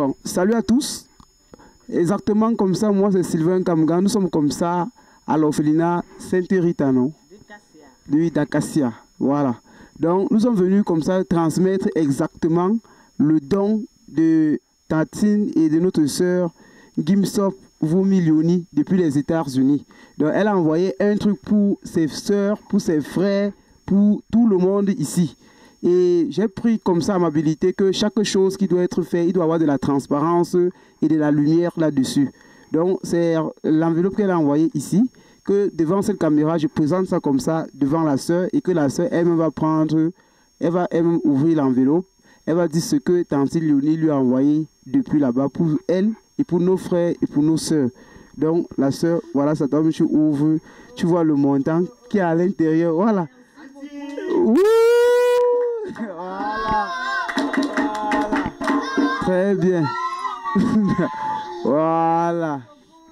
Bon, salut à tous. Exactement comme ça, moi c'est Sylvain Kamga. Nous sommes comme ça à l'orphelinat Sainte-Rita, non Oui, d'Acacia. Voilà. Donc, nous sommes venus comme ça transmettre exactement le don de Tatine et de notre sœur Gimsop Vomilioni depuis les États-Unis. Donc, elle a envoyé un truc pour ses sœurs, pour ses frères, pour tout le monde ici. Et j'ai pris comme ça amabilité que chaque chose qui doit être faite, il doit avoir de la transparence et de la lumière là-dessus. Donc, c'est l'enveloppe qu'elle a envoyée ici, que devant cette caméra, je présente ça comme ça devant la sœur et que la sœur, elle va prendre, elle va elle ouvrir l'enveloppe, elle va dire ce que Tante Léonie lui a envoyé depuis là-bas pour elle et pour nos frères et pour nos sœurs. Donc, la sœur, voilà, ça tombe, tu ouvres, tu vois le montant qui est à l'intérieur, voilà. Voilà. Très bien. voilà.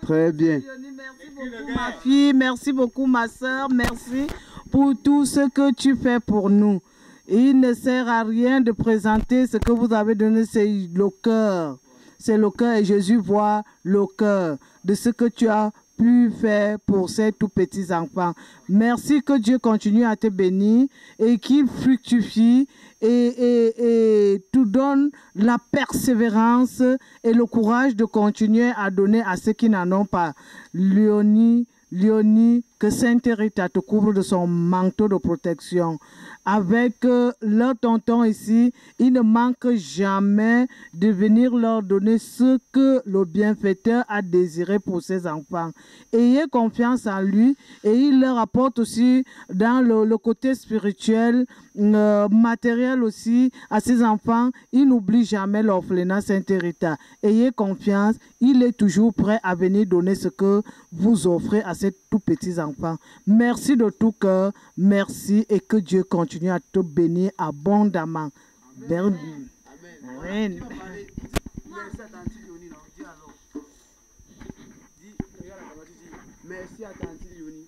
Très bien. Merci beaucoup ma fille, merci beaucoup ma soeur, merci pour tout ce que tu fais pour nous. Il ne sert à rien de présenter ce que vous avez donné, c'est le cœur. C'est le cœur et Jésus voit le cœur de ce que tu as pu faire pour ces tout petits enfants. Merci que Dieu continue à te bénir et qu'il fructifie et, et, et tout donne la persévérance et le courage de continuer à donner à ceux qui n'en ont pas. Léonie, Léonie, que Sainte Rita te couvre de son manteau de protection. Avec euh, leur tonton ici, il ne manque jamais de venir leur donner ce que le bienfaiteur a désiré pour ses enfants. Ayez confiance en lui et il leur apporte aussi dans le, côté spirituel, euh, matériel aussi à ses enfants. Il n'oublie jamais l'orphelinat Sainte Rita. Ayez confiance, il est toujours prêt à venir donner ce que vous offrez à ces tout petits enfants. Merci de tout cœur, merci et que Dieu continue à te bénir abondamment. Amen. Amen. Merci à Tante Léonie.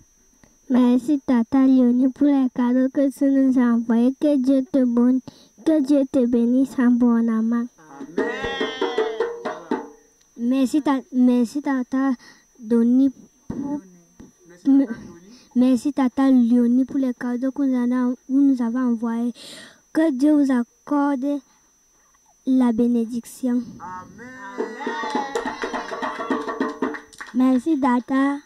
Merci Tata Léonie pour les cadeaux que tu nous as envoyés. Que Dieu te bonne, que Dieu te bénisse abondamment. Amen. Merci, ta, merci Tata Doni pour, merci Tata Léonie pour les cadeaux que vous, nous avez envoyés. Que Dieu vous accorde la bénédiction. Merci Tata.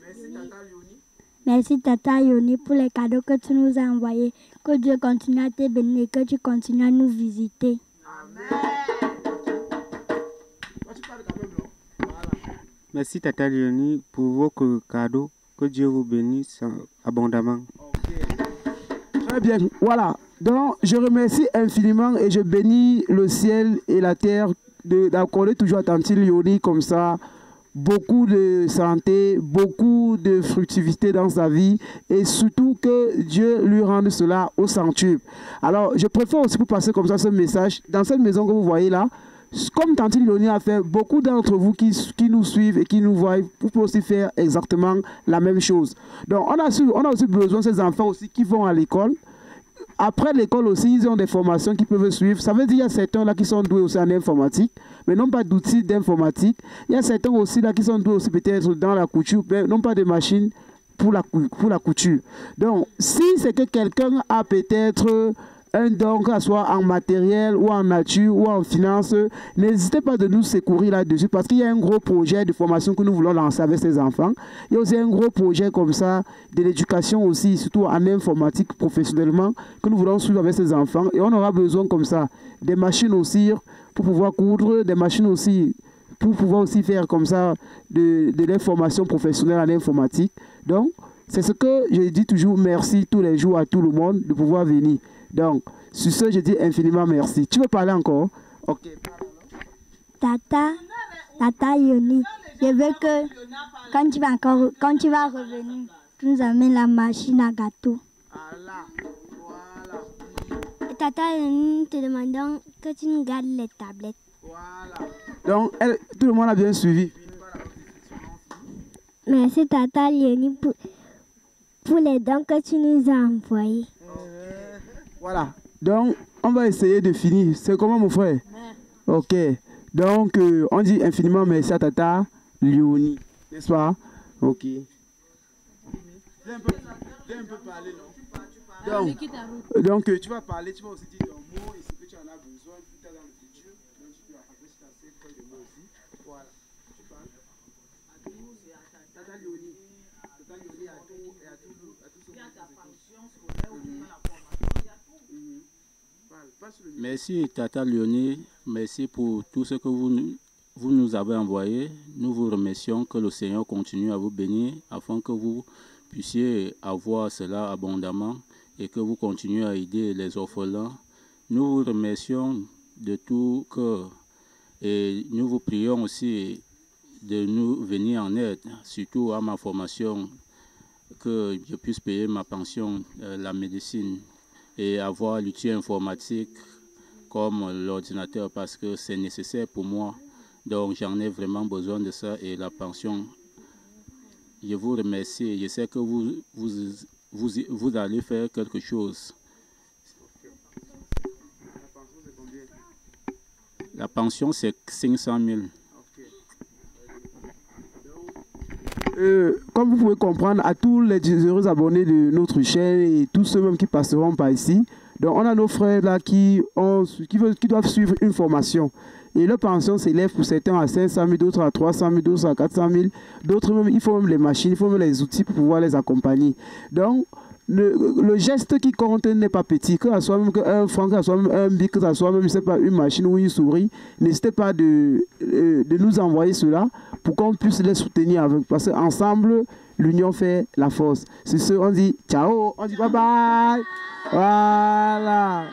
Merci Tata Léonie. Merci Tata Yoni pour les cadeaux que tu nous as envoyés. Que Dieu continue à te bénir et que tu continues à nous visiter. Merci Tata Léonie pour vos cadeaux. Que Dieu vous bénisse abondamment. Très bien, voilà. Donc, je remercie infiniment et je bénis le ciel et la terre de- d'accorder toujours à Tante Léonie comme ça beaucoup de santé, beaucoup de fructivité dans sa vie et surtout que Dieu lui rende cela au centuple. Alors, je préfère aussi pour passer comme ça ce message dans cette maison que vous voyez là. Comme Tante Léonie a fait, beaucoup d'entre vous qui, nous suivent et qui nous voient, vous pouvez aussi faire exactement la même chose. Donc, on a, aussi besoin de ces enfants aussi qui vont à l'école. Après l'école aussi, ils ont des formations qu'ils peuvent suivre. Ça veut dire qu'il y a certains là qui sont doués aussi en informatique, mais non pas d'outils d'informatique. Il y a certains aussi là qui sont doués aussi peut-être dans la couture, mais non pas de machines pour la, pour la couture. Donc, si c'est que quelqu'un a peut-être un don, que ce soit en matériel ou en nature ou en finance, n'hésitez pas de nous secourir là-dessus parce qu'il y a un gros projet de formation que nous voulons lancer avec ces enfants. Il y a aussi un gros projet comme ça de l'éducation aussi, surtout en informatique professionnellement, que nous voulons suivre avec ces enfants. Et on aura besoin comme ça des machines aussi pour pouvoir coudre, des machines aussi pour pouvoir aussi faire comme ça de, de l'information professionnelle en informatique. Donc, c'est ce que je dis toujours merci tous les jours à tout le monde de pouvoir venir. Donc, sur ce, je dis infiniment merci. Tu veux parler encore? Ok. Tata, Tata Yoni, je veux que quand tu vas encore, quand tu vas revenir, tu nous amènes la machine à gâteau. Et Tata Yoni, nous te demandons que tu nous gardes les tablettes. Donc, elle- tout le monde a bien suivi. Merci Tata Yoni pour, pour les dons que tu nous as envoyés. Voilà. Donc, on va essayer de finir. C'est comment, mon frère? Ok. Donc, euh, on dit infiniment merci à Tata Léonie, n'est-ce pas? Ok. Viens un peu, viens un peu parler, non? Donc, donc euh, tu vas parler, tu vas aussi dire ton mot et ce que tu en as besoin plus tard dans le futur. Donc, tu peux de aussi. Voilà. Tu parles. Tata Léonie. Tata Léonie à tout et à tout, à tout ce monde. Parle, parle sur le micro. Merci Tata Léonie, merci pour tout ce que vous, vous nous avez envoyé. Nous vous remercions que le Seigneur continue à vous bénir afin que vous puissiez avoir cela abondamment et que vous continuez à aider les orphelins. Nous vous remercions de tout cœur et nous vous prions aussi de nous venir en aide, surtout à ma formation, que je puisse payer ma pension, euh, la médecine et avoir l'outil informatique comme l'ordinateur parce que c'est nécessaire pour moi. Donc j'en ai vraiment besoin de ça et la pension. Je vous remercie. Je sais que vous, vous, vous, vous allez faire quelque chose. La pension, c'est 500 000. Euh, comme vous pouvez comprendre, à tous les heureux abonnés de notre chaîne et tous ceux même qui passeront par ici, donc on a nos frères là qui, ont, qui, veulent, qui doivent suivre une formation. Et leur pension s'élève pour certains à 500 000, d'autres à 300 000, d'autres à 400 000, d'autres même, il faut même les machines, il faut même les outils pour pouvoir les accompagner. Donc, le, geste qui compte n'est pas petit, que ce soit même un franc, que ce soit même un bic, que ce soit même, je pas, une machine ou une souris, n'hésitez pas de, euh, de nous envoyer cela pour qu'on puisse les soutenir avec, parce qu'ensemble, l'union fait la force. C'est ce, on dit ciao, on dit bye bye. Voilà.